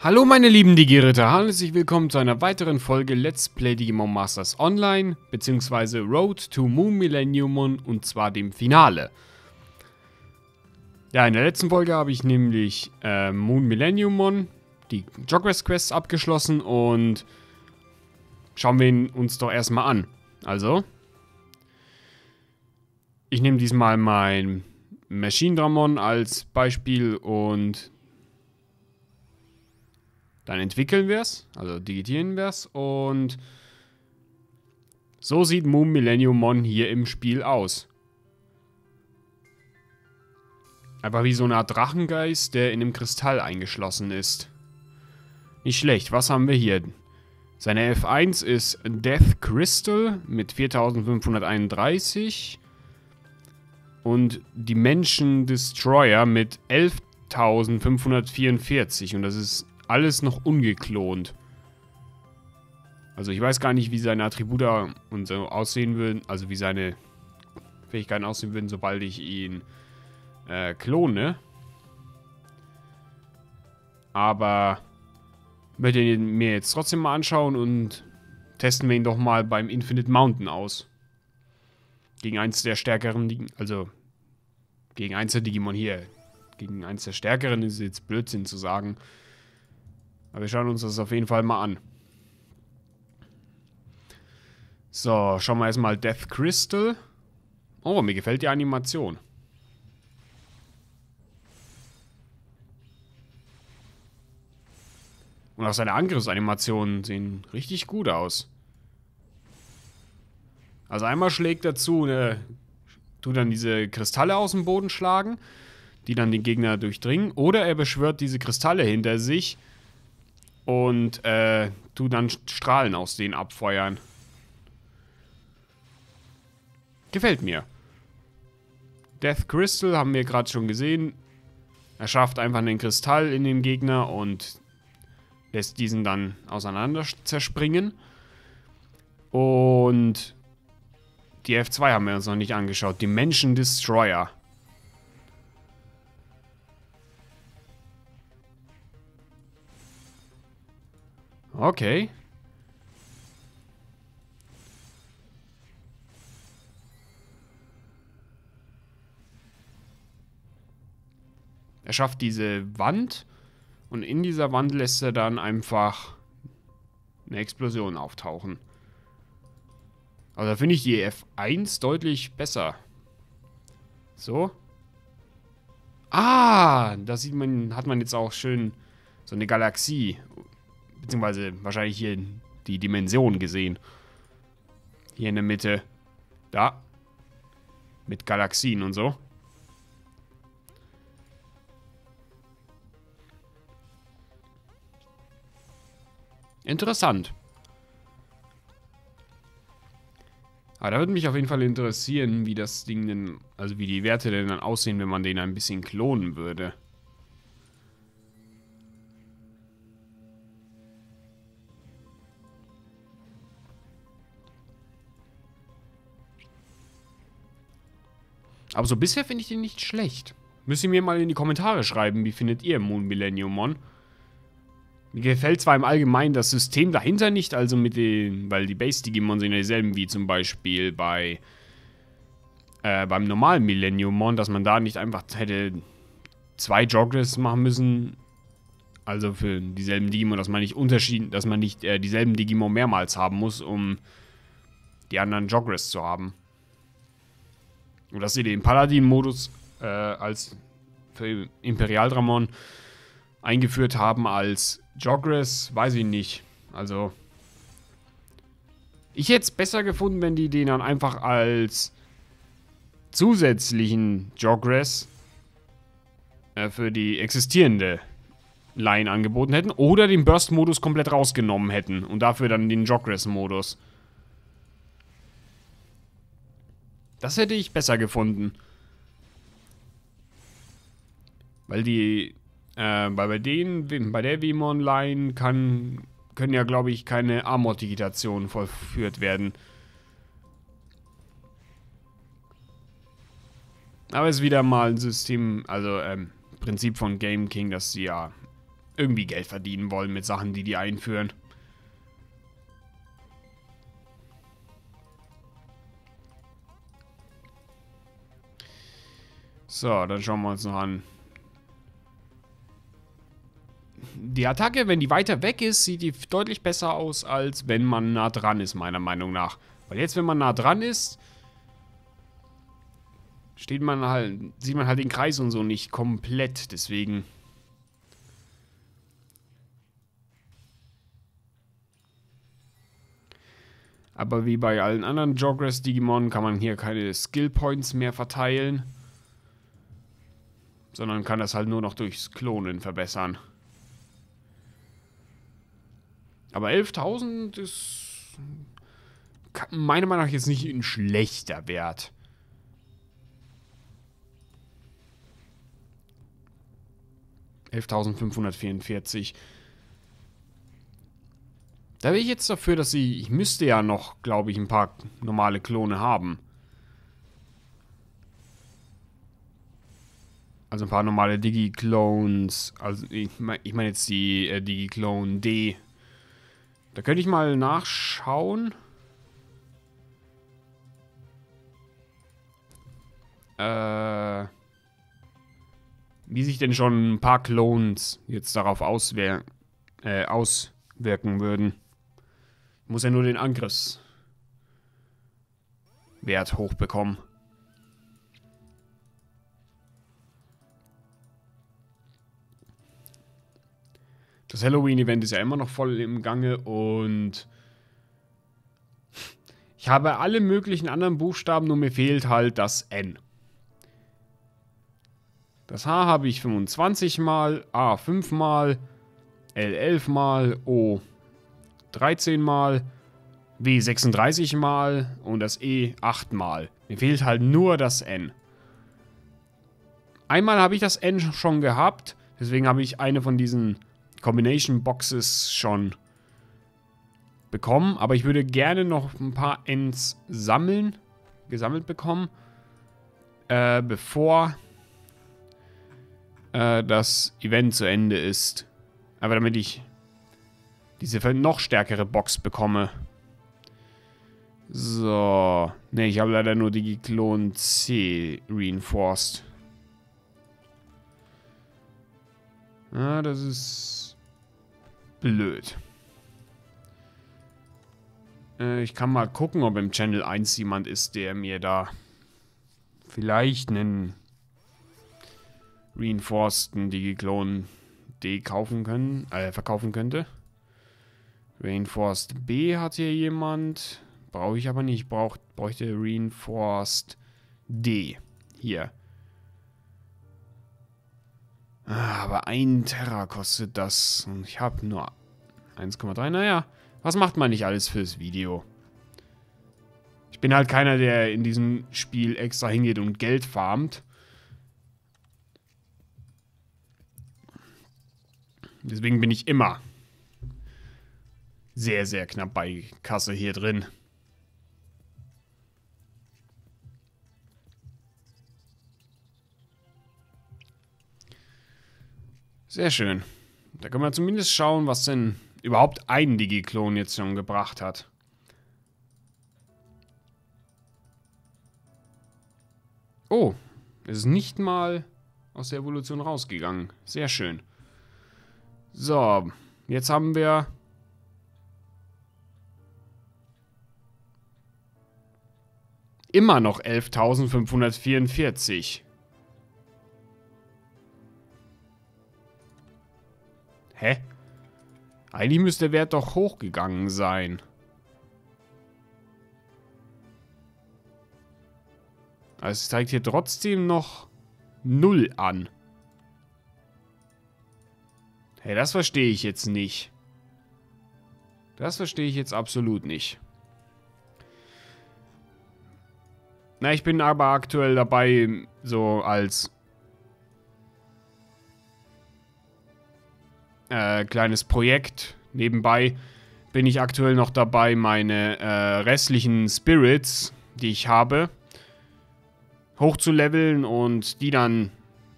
Hallo meine lieben Digi-Ritter, herzlich willkommen zu einer weiteren Folge Let's Play Digimon Masters Online, beziehungsweise Road to Moon Millenniumon und zwar dem Finale. Ja, in der letzten Folge habe ich nämlich äh, Moon Millenniumon, die Jogwest Quests abgeschlossen und schauen wir ihn uns doch erstmal an. Also, ich nehme diesmal mein Machine Dramon als Beispiel und dann entwickeln wir es, also digitieren wir es und so sieht Moon Millennium Mon hier im Spiel aus. Einfach wie so eine Art Drachengeist, der in einem Kristall eingeschlossen ist. Nicht schlecht, was haben wir hier? Seine F1 ist Death Crystal mit 4531 und Dimension Destroyer mit 11.544 und das ist alles noch ungeklont. Also ich weiß gar nicht, wie seine Attribute und so aussehen würden, also wie seine Fähigkeiten aussehen würden, sobald ich ihn äh, klone. Aber möchte ihn mir jetzt trotzdem mal anschauen und testen wir ihn doch mal beim Infinite Mountain aus. Gegen eins der stärkeren, also gegen eins der Digimon hier. Gegen eins der stärkeren ist jetzt Blödsinn zu sagen. Aber wir schauen uns das auf jeden Fall mal an. So, schauen wir erstmal Death Crystal. Oh, mir gefällt die Animation. Und auch seine Angriffsanimationen sehen richtig gut aus. Also einmal schlägt er zu, ne, tut dann diese Kristalle aus dem Boden schlagen, die dann den Gegner durchdringen. Oder er beschwört diese Kristalle hinter sich und äh, tu dann Strahlen aus denen abfeuern. Gefällt mir. Death Crystal haben wir gerade schon gesehen. Er schafft einfach einen Kristall in den Gegner und lässt diesen dann auseinander zerspringen. Und die F2 haben wir uns noch nicht angeschaut. Dimension Destroyer. Okay. Er schafft diese Wand und in dieser Wand lässt er dann einfach eine Explosion auftauchen. Also da finde ich die F1 deutlich besser. So. Ah, da sieht man, hat man jetzt auch schön so eine Galaxie beziehungsweise wahrscheinlich hier die Dimension gesehen. Hier in der Mitte. Da. Mit Galaxien und so. Interessant. Aber da würde mich auf jeden Fall interessieren, wie das Ding denn, also wie die Werte denn dann aussehen, wenn man den ein bisschen klonen würde. Aber so bisher finde ich den nicht schlecht. Müsst ihr mir mal in die Kommentare schreiben, wie findet ihr Moon Millennium Mon? Mir gefällt zwar im Allgemeinen das System dahinter nicht, also mit den, weil die Base-Digimon sind ja dieselben wie zum Beispiel bei äh, beim normalen Millennium Mon, dass man da nicht einfach hätte zwei Jogres machen müssen, also für dieselben Digimon, dass man nicht Unterschied, dass man nicht äh, dieselben Digimon mehrmals haben muss, um die anderen Jogres zu haben. Dass sie den Paladin-Modus äh, als für Imperial-Dramon eingeführt haben als Jogress, weiß ich nicht. Also, ich hätte es besser gefunden, wenn die den dann einfach als zusätzlichen Jogress äh, für die existierende Line angeboten hätten oder den Burst-Modus komplett rausgenommen hätten und dafür dann den Jogress-Modus. Das hätte ich besser gefunden. Weil die, äh, weil bei denen, bei der Vimon-Line kann, können ja, glaube ich, keine Amortigitationen vollführt werden. Aber es ist wieder mal ein System, also ähm, Prinzip von Game King, dass sie ja irgendwie Geld verdienen wollen mit Sachen, die die einführen. So, dann schauen wir uns noch an. Die Attacke, wenn die weiter weg ist, sieht die deutlich besser aus, als wenn man nah dran ist, meiner Meinung nach. Weil jetzt, wenn man nah dran ist, steht man halt, sieht man halt den Kreis und so nicht komplett. Deswegen Aber wie bei allen anderen Jogress-Digimon kann man hier keine Skill Points mehr verteilen. Sondern kann das halt nur noch durchs Klonen verbessern. Aber 11.000 ist meiner Meinung nach jetzt nicht ein schlechter Wert. Elftausendfünfhundertvierundvierzig. Da bin ich jetzt dafür, dass sie... Ich müsste ja noch, glaube ich, ein paar normale Klone haben. Also ein paar normale Digi-Clones. Also ich meine ich mein jetzt die äh, Digi-Clone D. Da könnte ich mal nachschauen. Äh, wie sich denn schon ein paar Clones jetzt darauf auswir äh, auswirken würden. Muss ja nur den Angriffswert hochbekommen. Das Halloween-Event ist ja immer noch voll im Gange und ich habe alle möglichen anderen Buchstaben, nur mir fehlt halt das N. Das H habe ich 25 mal, A 5 mal, L 11 mal, O 13 Mal, W 36 Mal und das E 8 Mal. Mir fehlt halt nur das N. Einmal habe ich das N schon gehabt, deswegen habe ich eine von diesen Combination Boxes schon bekommen, aber ich würde gerne noch ein paar Ns sammeln, gesammelt bekommen, äh, bevor äh, das Event zu Ende ist. Aber damit ich diese noch stärkere Box bekomme. So. Ne, ich habe leider nur die Klon C reinforced. Ah, das ist blöd. Äh, ich kann mal gucken, ob im Channel 1 jemand ist, der mir da vielleicht einen reinforceden Digiklon D kaufen können, äh, verkaufen könnte. Reinforced B hat hier jemand. Brauche ich aber nicht. Ich brauch, bräuchte Reinforced D. Hier. Ah, aber ein Terra kostet das. Und ich habe nur 1,3. Naja, was macht man nicht alles fürs Video? Ich bin halt keiner, der in diesem Spiel extra hingeht und Geld farmt. Deswegen bin ich immer sehr, sehr knapp bei Kasse hier drin. Sehr schön. Da können wir zumindest schauen, was denn überhaupt ein Digiklon jetzt schon gebracht hat. Oh, es ist nicht mal aus der Evolution rausgegangen. Sehr schön. So, jetzt haben wir immer noch 11.544. Hä? Eigentlich müsste der Wert doch hochgegangen sein. Also es zeigt hier trotzdem noch 0 an. Hey, das verstehe ich jetzt nicht. Das verstehe ich jetzt absolut nicht. Na, ich bin aber aktuell dabei, so als äh, kleines Projekt nebenbei bin ich aktuell noch dabei, meine äh, restlichen Spirits, die ich habe, hochzuleveln und die dann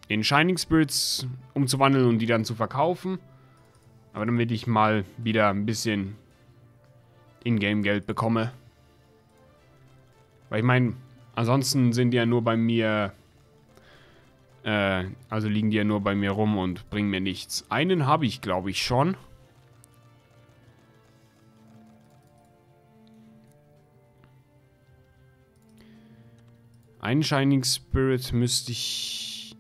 in Shining Spirits umzuwandeln und die dann zu verkaufen. Aber damit ich mal wieder ein bisschen Ingame-Geld bekomme. Weil ich meine, ansonsten sind ja nur bei mir... Äh, also liegen die ja nur bei mir rum und bringen mir nichts. Einen habe ich, glaube ich, schon. Einen Shining Spirit müsste ich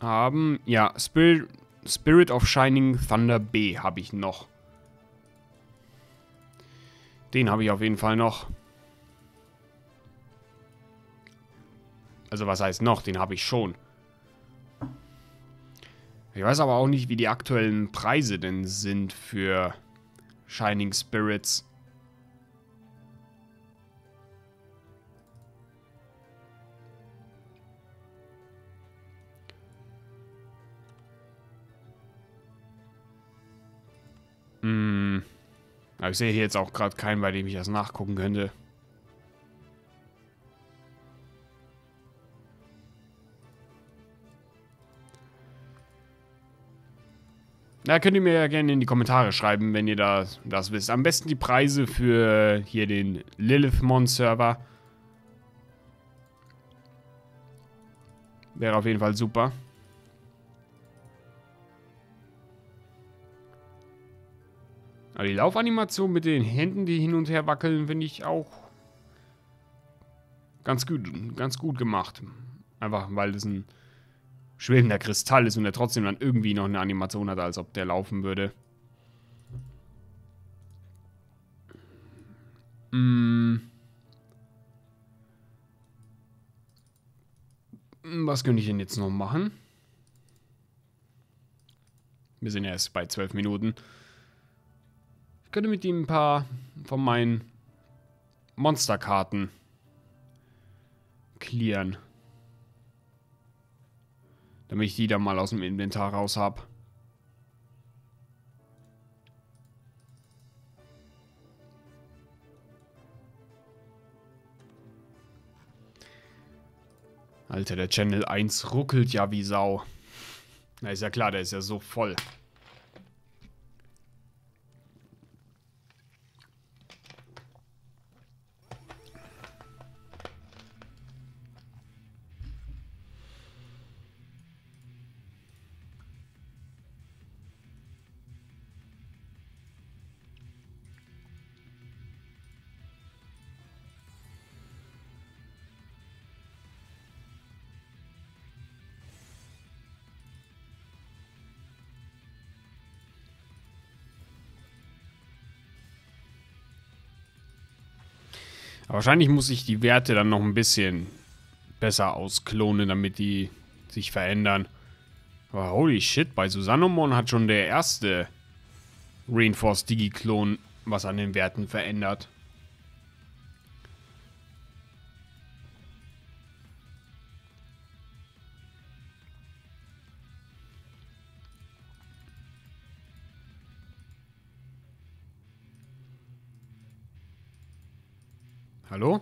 haben. Ja, Spirit, Spirit of Shining Thunder B habe ich noch. Den habe ich auf jeden Fall noch. Also was heißt noch? Den habe ich schon. Ich weiß aber auch nicht, wie die aktuellen Preise denn sind für Shining Spirits. Hm. Aber ich sehe hier jetzt auch gerade keinen, bei dem ich das nachgucken könnte. Na, könnt ihr mir ja gerne in die Kommentare schreiben, wenn ihr das, das wisst. Am besten die Preise für hier den Lilithmon-Server. Wäre auf jeden Fall super. Aber die Laufanimation mit den Händen, die hin und her wackeln, finde ich auch ganz gut, ganz gut gemacht. Einfach, weil das ein schwebender Kristall ist und er trotzdem dann irgendwie noch eine Animation hat, als ob der laufen würde. Mm. Was könnte ich denn jetzt noch machen? Wir sind erst bei 12 Minuten könnte mit ihm ein paar von meinen Monsterkarten clearen. Damit ich die dann mal aus dem Inventar raus habe. Alter, der Channel 1 ruckelt ja wie Sau. Na, ist ja klar, der ist ja so voll. Wahrscheinlich muss ich die Werte dann noch ein bisschen besser ausklonen, damit die sich verändern. Aber holy shit, bei Susanomon hat schon der erste Reinforced Digi-Klon was an den Werten verändert. Hallo?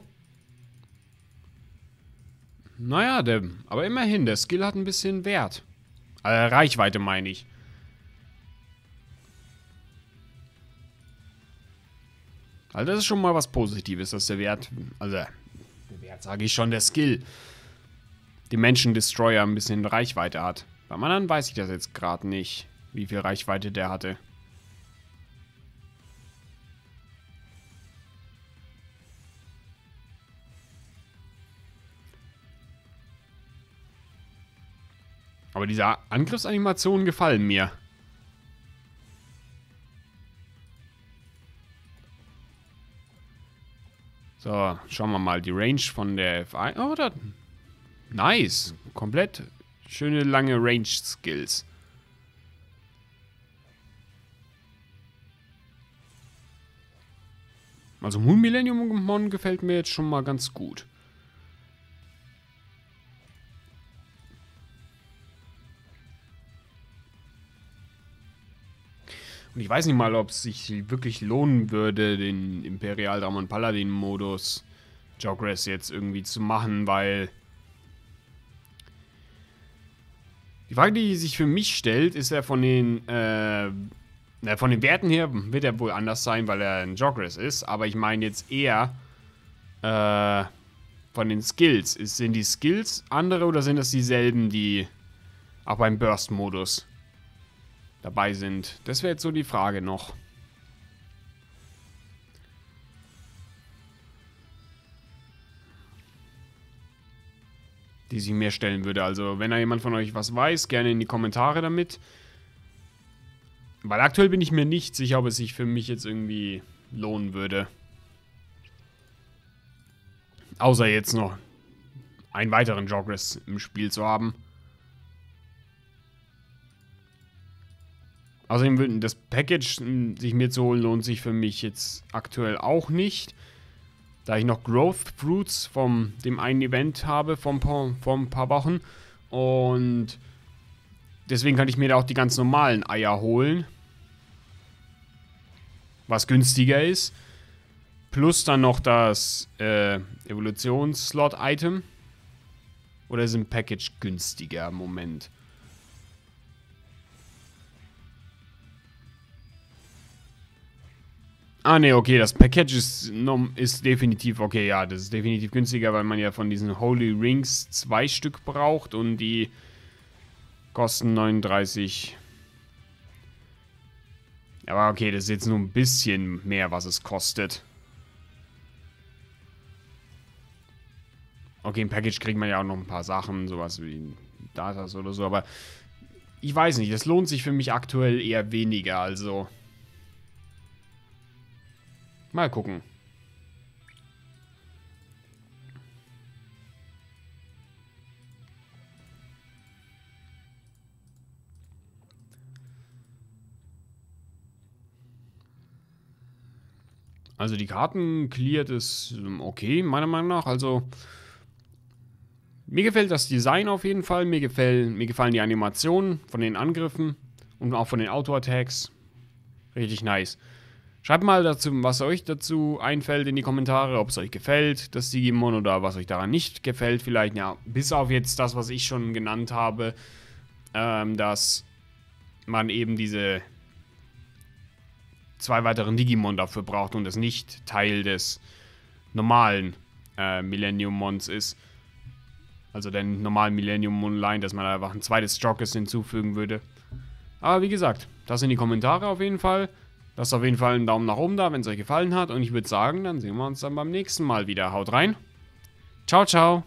Naja, der, aber immerhin, der Skill hat ein bisschen Wert. Also Reichweite meine ich. Also das ist schon mal was Positives, dass der Wert, also der Wert sage ich schon, der Skill, die Menschen Destroyer ein bisschen Reichweite hat. Beim anderen weiß ich das jetzt gerade nicht, wie viel Reichweite der hatte. Aber diese Angriffsanimationen gefallen mir. So, schauen wir mal. Die Range von der F1. Oh, da. Nice. Komplett schöne lange Range-Skills. Also Moon Millennium Mon gefällt mir jetzt schon mal ganz gut. Ich weiß nicht mal, ob es sich wirklich lohnen würde, den Imperial Dramon Paladin Modus Jogress jetzt irgendwie zu machen, weil Die Frage, die sich für mich stellt, ist er von den, äh, na, von den Werten her wird er wohl anders sein, weil er ein Jogress ist. Aber ich meine jetzt eher, äh, von den Skills. Ist, sind die Skills andere oder sind das dieselben, die auch beim Burst-Modus dabei sind? Das wäre jetzt so die Frage noch. Die sich mir stellen würde. Also, wenn da jemand von euch was weiß, gerne in die Kommentare damit. Weil aktuell bin ich mir nicht sicher, ob es sich für mich jetzt irgendwie lohnen würde. Außer jetzt noch einen weiteren Jogress im Spiel zu haben. Außerdem das Package hm, sich mir zu holen lohnt sich für mich jetzt aktuell auch nicht. Da ich noch Growth Fruits vom dem einen Event habe vom ein paar Wochen. Und deswegen kann ich mir da auch die ganz normalen Eier holen. Was günstiger ist. Plus dann noch das äh, Evolutions-Slot-Item. Oder ist ein Package günstiger im Moment? Ah, ne, okay, das Package ist, ist definitiv, okay, ja, das ist definitiv günstiger, weil man ja von diesen Holy Rings zwei Stück braucht und die kosten 39. Aber okay, das ist jetzt nur ein bisschen mehr, was es kostet. Okay, im Package kriegt man ja auch noch ein paar Sachen, sowas wie Datas oder so, aber ich weiß nicht, das lohnt sich für mich aktuell eher weniger, also mal gucken. Also die Karten cleared ist ähm, okay, meiner Meinung nach. Also mir gefällt das Design auf jeden Fall. Mir, gefällt, mir gefallen die Animationen von den Angriffen und auch von den Auto-Attacks. Richtig nice. Schreibt mal dazu, was euch dazu einfällt in die Kommentare, ob es euch gefällt, das Digimon, oder was euch daran nicht gefällt. Vielleicht, ja, bis auf jetzt das, was ich schon genannt habe, ähm, dass man eben diese zwei weiteren Digimon dafür braucht und es nicht Teil des normalen äh, Millennium Mons ist. Also den normalen Millennium Moonline, dass man einfach ein zweites Joggers hinzufügen würde. Aber wie gesagt, das in die Kommentare auf jeden Fall. Lasst auf jeden Fall einen Daumen nach oben da, wenn es euch gefallen hat. Und ich würde sagen, dann sehen wir uns dann beim nächsten Mal wieder. Haut rein. Ciao, ciao.